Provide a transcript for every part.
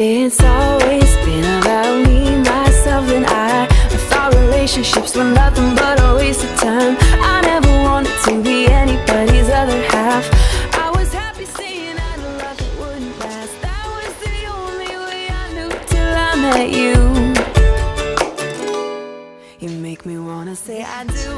It's always been about me, myself, and I. I thought relationships were nothing but a waste of time. I never wanted to be anybody's other half. I was happy saying I'd love that wouldn't last. That was the only way I knew till I met you. You make me wanna say I do.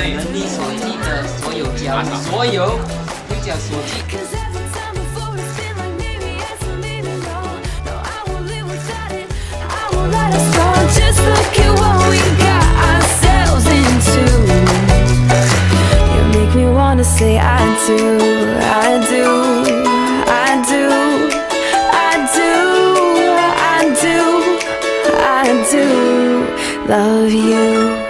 你能力所及的所有交易，所有不讲所及。wanna say I do, I do, I do, I do, I do, I do. Love you.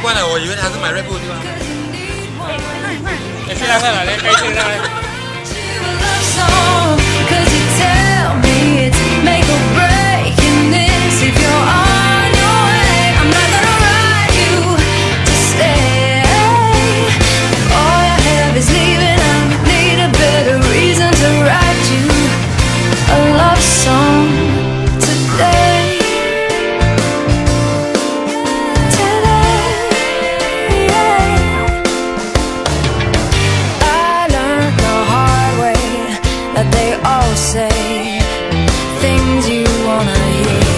惯了，我以为他是买锐步的地方。快快快！来来来，things you wanna hear.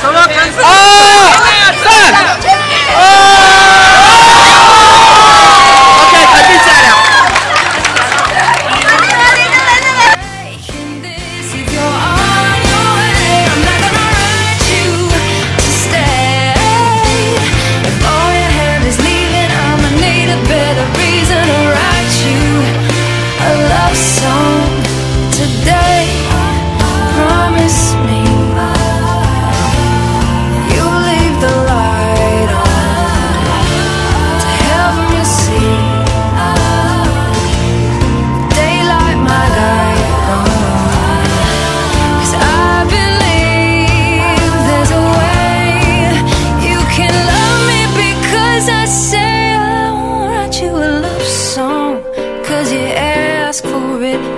走了，开始。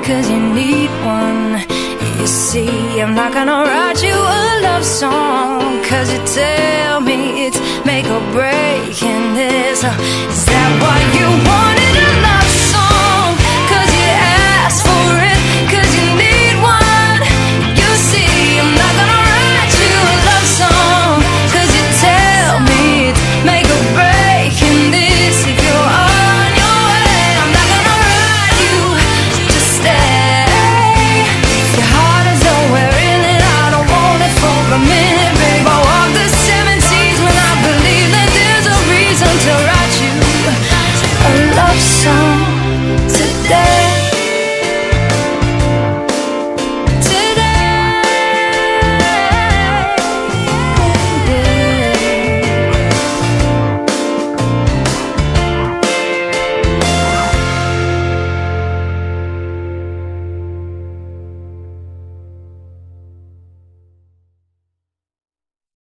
cause you need one. You see, I'm not gonna write you a love song Cause you tell me it's make or break in this. Is that what you want?